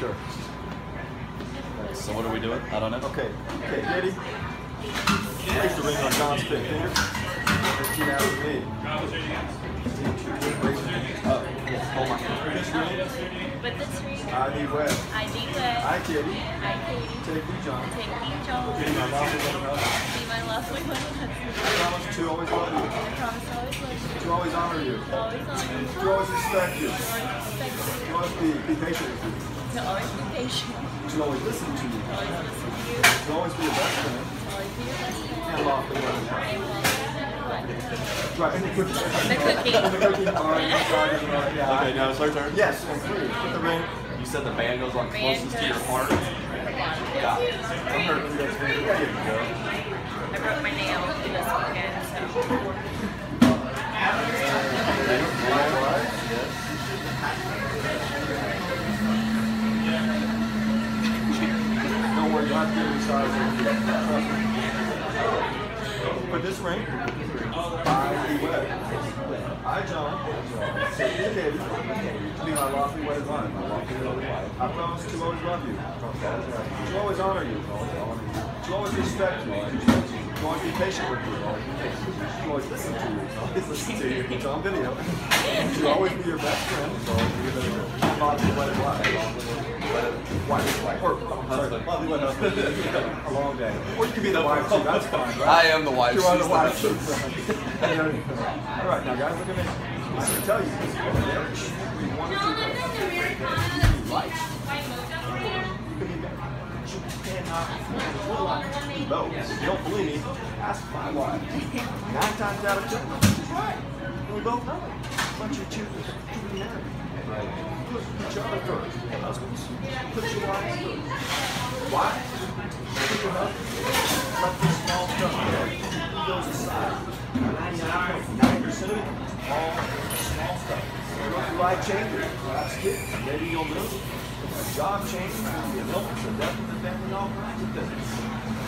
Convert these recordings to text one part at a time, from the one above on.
sure. So what are we doing? I don't know. Okay. Okay, ready? Place the ring on John's pick. Finger. Repeat after me. Up. Yes, hold on. This ring. With this ring, I need wet. I be wed. I, Kitty. I, Katie, Take me, John. take me, Joel, Be my lawful husband. be my lovely one husband. I promise to always love you. I promise to always love you, To always honor you. always honor you, To always respect you. to always respect you, To always be, be patient with you. To always be patient, To always listen to you. to always listen to you, To always be your best friend. to always be your best friend, And lawful one. and Right, and the cookie. The cookie. And the cookie. All right, I'm sorry, I'm sorry. Yeah, Okay, I- now it's our turn. Yes, and please, put the ring. You said the band goes on Band closest to your heart. Got it. I'm hurting this. There you go. I broke my nail this weekend, You to give me size. Put this ring. I be wed. I, John, take you, Katie, to be my lawfully wedded wife. I promise to always love you. To always honor you. To always respect you. To always be patient with you. To always listen to you. Always listen to you. It's on video. To always be your best friend. And lawfully wedded wife. Wife, or, I'm sorry, lawfully wedded husband. A long day. Or you could be the wife too, that's fine, right? I am the wife. You are the wife. All right, now guys, look at me. Going to tell you, marriage, we want to do life. You can be married. You cannot be both. If you don't believe me, ask my wife. Nine times out of ten, she's right. We both know it. Once you choose to be married, put each other first. Your wives first. Wives, put husband first. Let this small stuff go. Goes aside. 99.9% of all small stuff. Your life changes, perhaps kids, maybe you'll move. A job changes, maybe a illness, a death in the family, all kinds of things.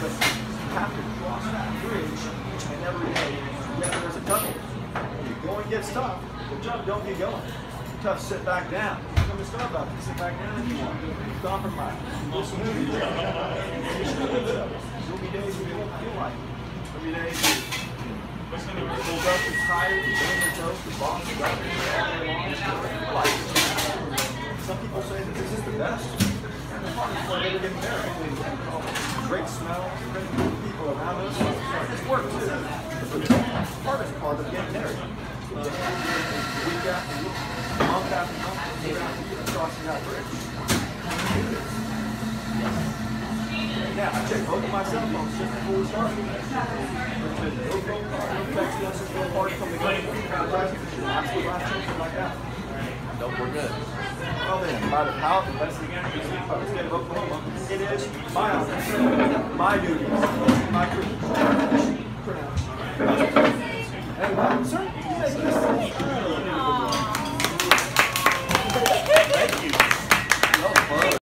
But you have to cross that bridge and every day together as a couple. When you're going gets tough, the job don't get going. Tough, sit back down. Come to Starbucks, sit back down if you want. Compromise. Listen to each. There'll be days when you won't feel like it. There'll be days when Pulled up is tired, you burn your toast, the boss is up, long. Like, some people say that this is the best. And the hardest part of getting married. Great smell, great people around us. It's work too. The hardest part of getting married. Week after week, month after month, Now, I checked both of my cell phones just before we started. No phone no text message, no party from the government, advertising, absolute last chance, like that. Nope, we're good. Well then, by the power and blessing of the state of Oklahoma, it is my honor, my duty, my privilege, pronounce